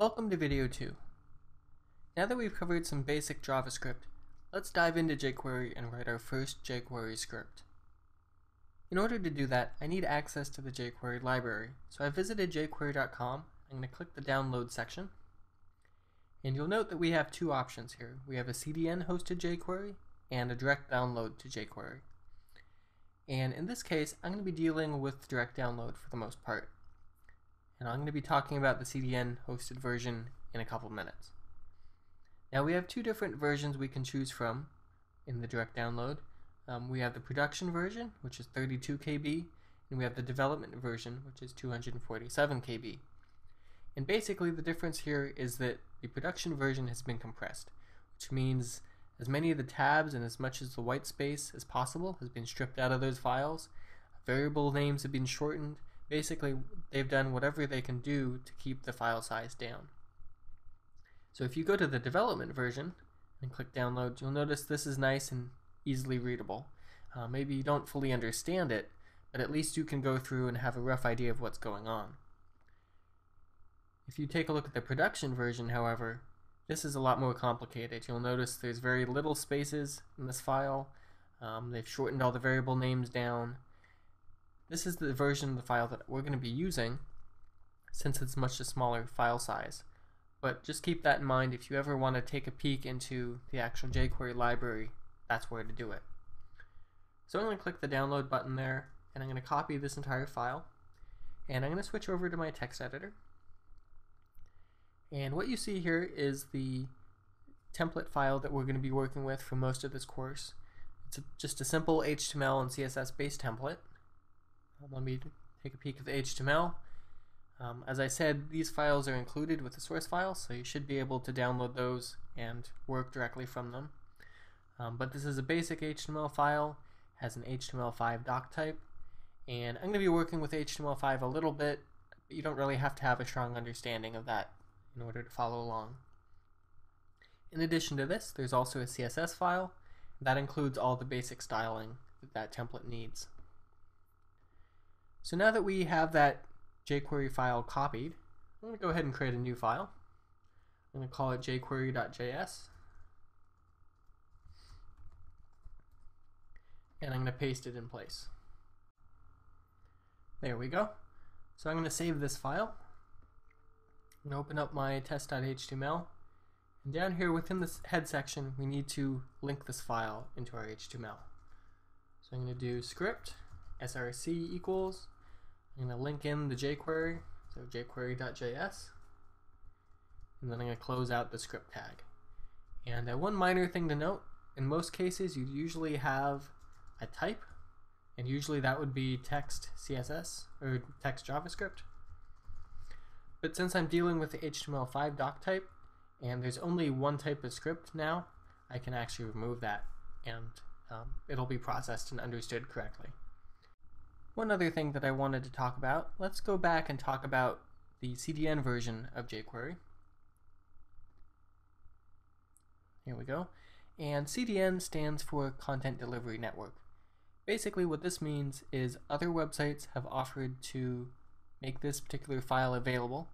Welcome to video 2. Now that we've covered some basic JavaScript, let's dive into jQuery and write our first jQuery script. In order to do that, I need access to the jQuery library. So I visited jQuery.com, I'm going to click the download section, and you'll note that we have two options here. We have a CDN hosted jQuery and a direct download to jQuery. And in this case, I'm going to be dealing with direct download for the most part. And I'm going to be talking about the CDN hosted version in a couple minutes. Now we have two different versions we can choose from in the direct download. Um, we have the production version, which is 32 KB, and we have the development version, which is 247 KB. And basically the difference here is that the production version has been compressed, which means as many of the tabs and as much as the white space as possible has been stripped out of those files. Variable names have been shortened. Basically, they've done whatever they can do to keep the file size down. So if you go to the development version and click download, you'll notice this is nice and easily readable. Uh, maybe you don't fully understand it, but at least you can go through and have a rough idea of what's going on. If you take a look at the production version, however, this is a lot more complicated. You'll notice there's very little spaces in this file. Um, they've shortened all the variable names down. This is the version of the file that we're going to be using since it's much a smaller file size. But just keep that in mind if you ever want to take a peek into the actual jQuery library, that's where to do it. So I'm going to click the download button there and I'm going to copy this entire file and I'm going to switch over to my text editor and what you see here is the template file that we're going to be working with for most of this course. It's a, just a simple HTML and CSS based template. Let me take a peek at the HTML. Um, as I said, these files are included with the source file, so you should be able to download those and work directly from them. Um, but this is a basic HTML file, has an HTML5 doc type, and I'm going to be working with HTML5 a little bit, but you don't really have to have a strong understanding of that in order to follow along. In addition to this, there's also a CSS file that includes all the basic styling that that template needs. So now that we have that jQuery file copied, I'm going to go ahead and create a new file. I'm going to call it jQuery.js. And I'm going to paste it in place. There we go. So I'm going to save this file and open up my test.html. And down here within this head section, we need to link this file into our HTML. So I'm going to do script src equals. I'm going to link in the jQuery, so jQuery.js. And then I'm going to close out the script tag. And uh, one minor thing to note, in most cases you usually have a type, and usually that would be text CSS or text JavaScript. But since I'm dealing with the HTML5 doc type, and there's only one type of script now, I can actually remove that, and um, it'll be processed and understood correctly. One other thing that I wanted to talk about, let's go back and talk about the CDN version of jQuery. Here we go. And CDN stands for Content Delivery Network. Basically what this means is other websites have offered to make this particular file available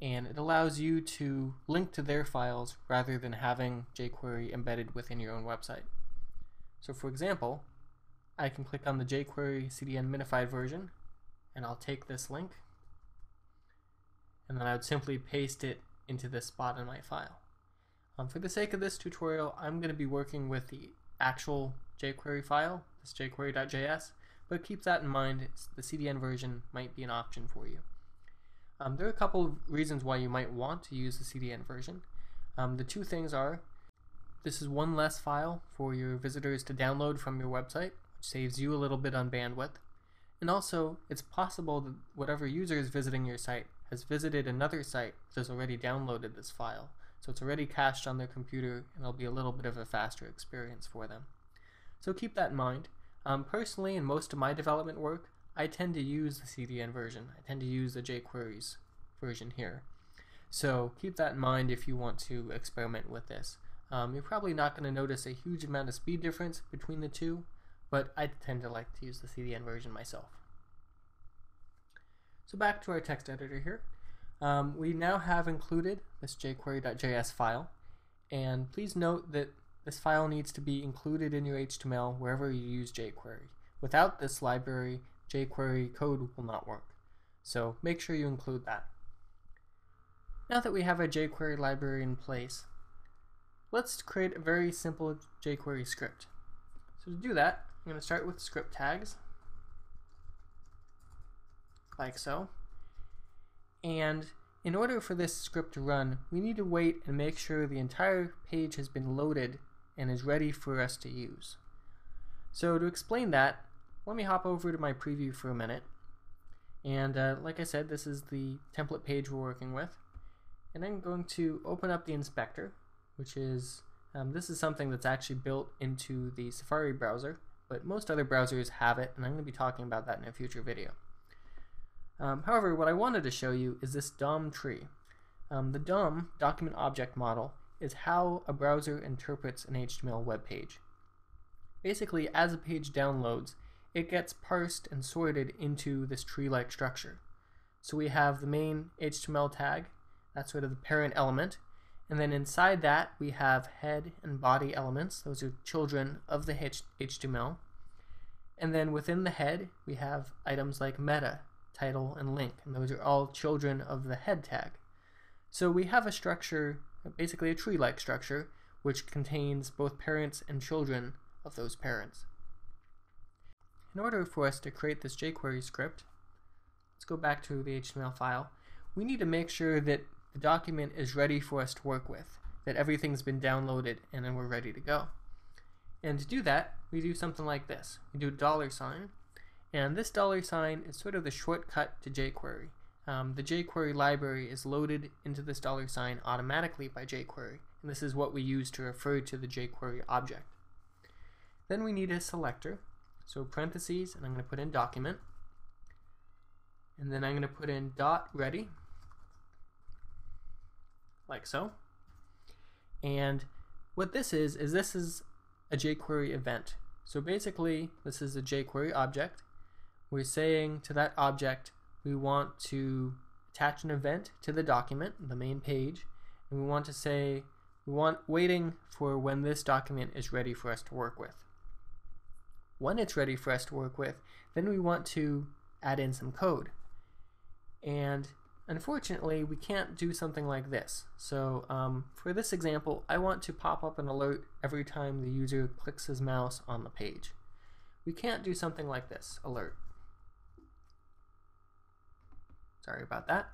and it allows you to link to their files rather than having jQuery embedded within your own website. So for example, I can click on the jQuery CDN minified version and I'll take this link and then I would simply paste it into this spot in my file. Um, for the sake of this tutorial, I'm going to be working with the actual jQuery file, this jQuery.js, but keep that in mind, the CDN version might be an option for you. Um, there are a couple of reasons why you might want to use the CDN version. Um, the two things are, this is one less file for your visitors to download from your website, saves you a little bit on bandwidth. And also, it's possible that whatever user is visiting your site has visited another site that has already downloaded this file. So it's already cached on their computer and it'll be a little bit of a faster experience for them. So keep that in mind. Um, personally, in most of my development work, I tend to use the CDN version. I tend to use the jQuery's version here. So keep that in mind if you want to experiment with this. Um, you're probably not going to notice a huge amount of speed difference between the two, but I tend to like to use the CDN version myself. So back to our text editor here. Um, we now have included this jQuery.js file, and please note that this file needs to be included in your HTML wherever you use jQuery. Without this library, jQuery code will not work. So make sure you include that. Now that we have a jQuery library in place, let's create a very simple jQuery script. So to do that, I'm going to start with script tags, like so. And in order for this script to run, we need to wait and make sure the entire page has been loaded and is ready for us to use. So to explain that, let me hop over to my preview for a minute. And uh, like I said, this is the template page we're working with. And I'm going to open up the inspector, which is, um, this is something that's actually built into the Safari browser, but most other browsers have it, and I'm going to be talking about that in a future video. Um, however, what I wanted to show you is this DOM tree. Um, the DOM, document object model, is how a browser interprets an HTML web page. Basically, as a page downloads, it gets parsed and sorted into this tree-like structure. So we have the main HTML tag, that's sort of the parent element, and then inside that we have head and body elements, those are children of the HTML. And then within the head we have items like meta, title, and link, and those are all children of the head tag. So we have a structure, basically a tree-like structure, which contains both parents and children of those parents. In order for us to create this jQuery script, let's go back to the HTML file. We need to make sure that the document is ready for us to work with, that everything's been downloaded and then we're ready to go. And to do that, we do something like this. We do dollar sign, and this dollar sign is sort of the shortcut to jQuery. Um, the jQuery library is loaded into this dollar sign automatically by jQuery, and this is what we use to refer to the jQuery object. Then we need a selector, so parentheses, and I'm going to put in document, and then I'm going to put in dot ready, like so. And what this is, is this is a jQuery event. So basically, this is a jQuery object. We're saying to that object, we want to attach an event to the document, the main page, and we want to say, we want waiting for when this document is ready for us to work with. When it's ready for us to work with, then we want to add in some code. And Unfortunately, we can't do something like this. So um, for this example, I want to pop up an alert every time the user clicks his mouse on the page. We can't do something like this, alert. Sorry about that.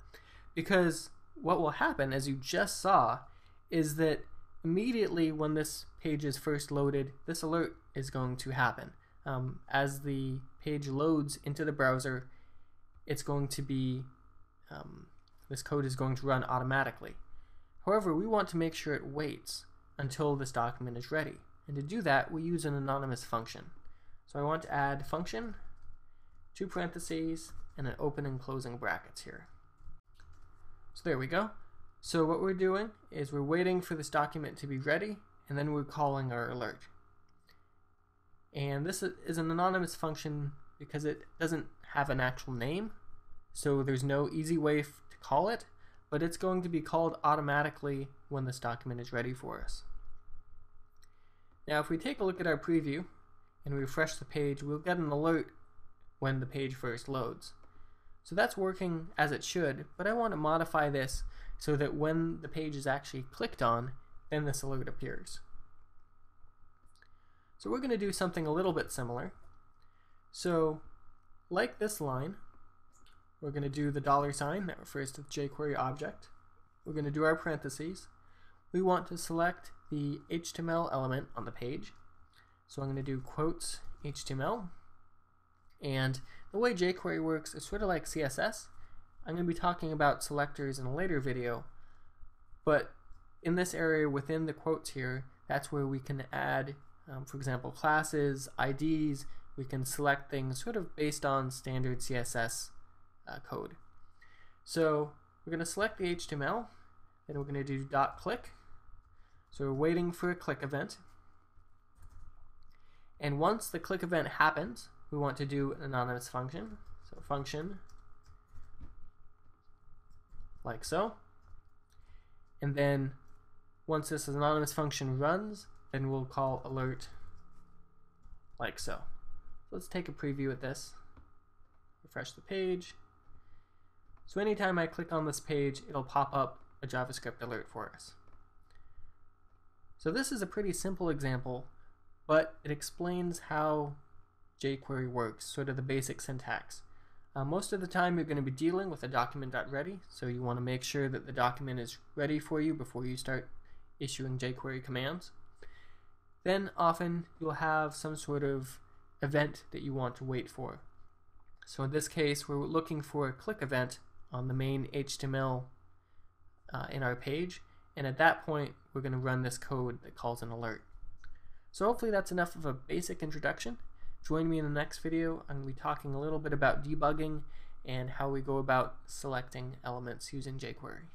Because what will happen, as you just saw, is that immediately when this page is first loaded, this alert is going to happen. Um, as the page loads into the browser, it's going to be um, this code is going to run automatically. However, we want to make sure it waits until this document is ready. And to do that, we use an anonymous function. So I want to add function, two parentheses, and an open and closing brackets here. So there we go. So what we're doing is we're waiting for this document to be ready, and then we're calling our alert. And this is an anonymous function because it doesn't have an actual name, so there's no easy way to call it, but it's going to be called automatically when this document is ready for us. Now if we take a look at our preview and refresh the page, we'll get an alert when the page first loads. So that's working as it should, but I want to modify this so that when the page is actually clicked on, then this alert appears. So we're going to do something a little bit similar. So like this line, we're going to do the dollar sign that refers to the jQuery object. We're going to do our parentheses. We want to select the HTML element on the page. So I'm going to do quotes HTML. And the way jQuery works is sort of like CSS. I'm going to be talking about selectors in a later video, but in this area within the quotes here, that's where we can add, um, for example, classes, IDs, we can select things sort of based on standard CSS uh, code. So we're going to select the HTML, and we're going to do dot click. So we're waiting for a click event. And once the click event happens, we want to do an anonymous function. So function like so. And then once this anonymous function runs, then we'll call alert like so. Let's take a preview of this. Refresh the page. So anytime I click on this page, it'll pop up a JavaScript alert for us. So this is a pretty simple example, but it explains how jQuery works, sort of the basic syntax. Uh, most of the time you're going to be dealing with a document.ready, so you want to make sure that the document is ready for you before you start issuing jQuery commands. Then often you'll have some sort of event that you want to wait for. So in this case, we're looking for a click event on the main HTML uh, in our page, and at that point, we're going to run this code that calls an alert. So hopefully that's enough of a basic introduction. Join me in the next video. I'm going to be talking a little bit about debugging and how we go about selecting elements using jQuery.